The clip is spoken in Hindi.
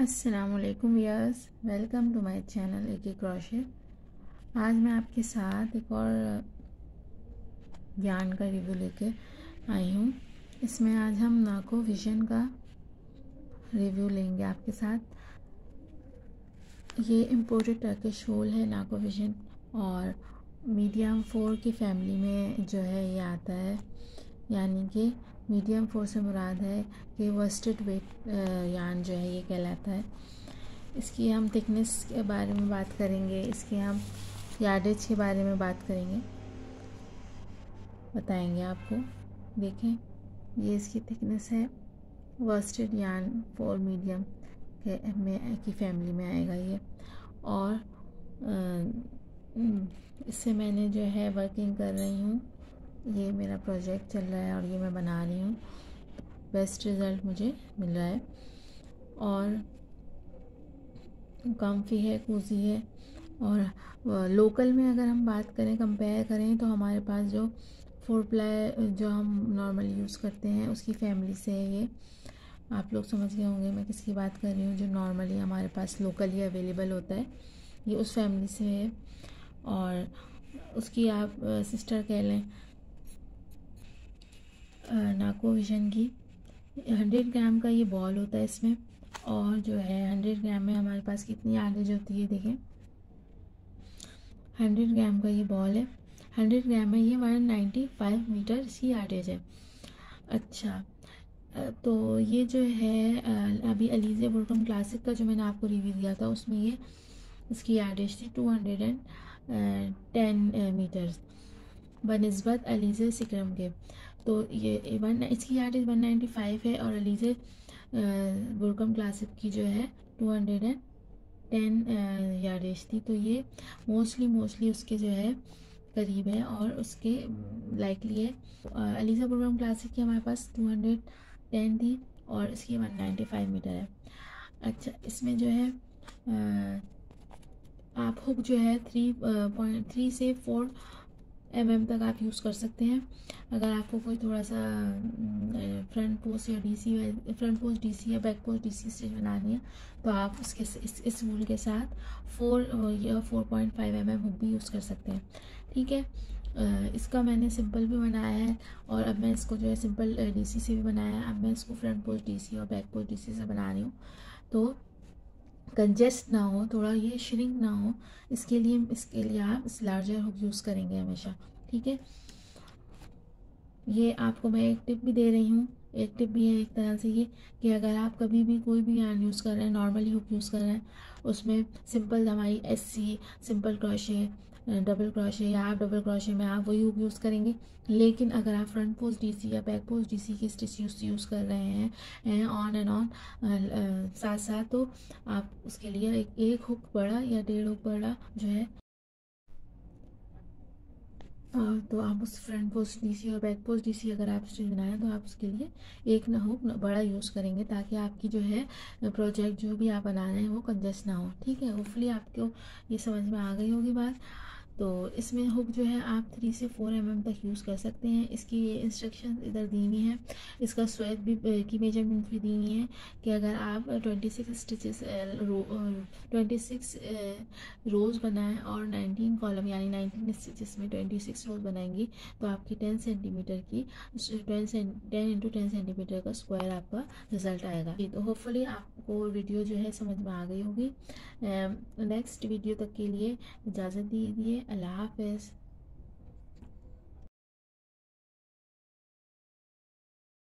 अस्सलाम वालेकुम viewers welcome to my channel एक एक क्रोशे आज मैं आपके साथ एक और ज्ञान का रिव्यू लेके आई हूँ। इसमें आज हम नाको विजन का रिव्यू लेंगे आपके साथ। ये इम्पोर्टेड टर्किश होल है नाको विजन और मीडियम फोर की फैमिली में जो है ये आता है। यानी कि मीडियम फोर से मुराद है कि वर्स्टेड वेट यान जो है ये कहलाता है। इसकी हम थिकनेस के बारे में बात करेंगे, इसके हम यार्डेज के बारे में बात करेंगे। बताएँगे आपको, देखें, ये इसकी थिकनेस है। वर्स्टेड यान फोर मीडियम के, में, की फैमिली में आएगा ये। और इससे मैंने जो है वर्किंग कर रही हूँ। ये मेरा प्रोजेक्ट चल रहा है और ये मैं बना रही हूँ। बेस्ट रिज़ल्ट मुझे मिल रहा है। और कम्फी है कूजी है। और लोकल में अगर हम बात करें कंपेयर करें तो हमारे पास जो फोर प्लाई जो हम नॉर्मल यूज़ करते हैं, उसकी फैमिली से है ये। आप लोग समझ गए होंगे मैं किसकी बात कर रही हूँ, जो नॉर्मली हमारे पास लोकली अवेलेबल होता है। ये उस फैमिली से है। और उसकी आप सिस्टर कह लें नाको विजन की। हंड्रेड ग्राम का ये बॉल होता है इसमें, और जो है हंड्रेड ग्राम में हमारे पास कितनी आडेज होती है, देखें। हंड्रेड ग्राम का ये बॉल है। हंड्रेड ग्राम में ये वन नाइन्टी फाइव मीटर इसकी आडेज है। अच्छा तो ये जो है अभी अलीजे बुरकम क्लासिक का जो मैंने आपको रिव्यू दिया था, उसमें ये, इसकी आडेज थी two hundred and ten metres. बनस्बत अलीजे सिक्रम के। तो ये वन इसकी यार्ड वन नाइन्टी फाइव है और अलीजे बुरकम क्लासिक की जो है, two hundred and ten yardage थी। तो ये मोस्टली मोस्टली उसके जो है, करीब है और उसके लाइकली है। अलीजा बुरकम क्लासिक की हमारे पास टू हंड्रेड टेन थी और इसकी वन नाइन्टी फाइव मीटर है। अच्छा इसमें जो है आप हुक जो है, थ्री पॉइंट, थ्री से फोर एम mm तक आप यूज़ कर सकते हैं। अगर आपको कोई थोड़ा सा फ्रंट पोस्ट या डीसी फ्रंट पोस्ट डीसी या बैक पोस्ट डीसी स्टिच बनानी है तो आप उसके इस इस वूल के साथ फोर या four point five M M hook भी यूज़ कर सकते हैं। ठीक है? इसका मैंने सिंपल भी बनाया है और अब मैं इसको जो है सिंपल डीसी से भी बनाया है। अब मैं इसको फ्रंट पोस्ट डीसी और बैक पोस्ट डीसी से बना रही हूँ। तो कंजेस्ट ना हो, थोड़ा ये श्रिंक ना हो, इसके लिए इसके लिए आप लार्जर हुक यूज़ करेंगे हमेशा, ठीक है? ये आपको मैं एक टिप भी दे रही हूँ, एक टिप भी है एक तरह से ये, कि अगर आप कभी भी कोई भी यान यूज़ कर रहे हैं नॉर्मली हुक यूज़ कर रहे हैं, उसमें सिंपल दवाई S C simple crochet double crochet या आप डबल क्रॉशे में आप वही हुक यूज़ करेंगे। लेकिन अगर आप फ्रंट पोस्ट डीसी या बैक पोस्ट डीसी की स्टिच यूज़ यूज़ कर रहे हैं ऑन एंड ऑन साथ साथ तो आप उसके लिए एक, एक हुक बड़ा या डेढ़ हुक बड़ा जो है तो आप उस फ्रंट पोस्ट डीसी और बैक पोस्ट डीसी अगर आप स्टिच बनाएँ तो आप उसके लिए एक ना हो बड़ा यूज़ करेंगे ताकि आपकी जो है प्रोजेक्ट जो भी आप बना रहे हैं वो कंजस्ट ना हो। ठीक है होपफुली आपको ये समझ में आ गई होगी बात। तो इसमें हुक जो है आप थ्री से फोर एम mm तक यूज़ कर सकते हैं। इसकी ये इंस्ट्रक्शन इधर दी हुई हैं। इसका स्वेद भी की मेज़रमेंट भी दी हुई है कि अगर आप twenty six stitches twenty six rows बनाएँ और नाइनटीन कॉलम यानी नाइनटीन स्टिचेस में ट्वेंटी सिक्स रोज़ बनाएँगी तो आपकी टेन सेंटीमीटर की ten ten into ten centimetre का स्क्वायर आपका रिज़ल्ट आएगा। तो होपफुली आपको वीडियो जो है समझ में आ गई होगी। नेक्स्ट वीडियो तक के लिए इजाज़त दीजिए। अल्लाह हाफिज़।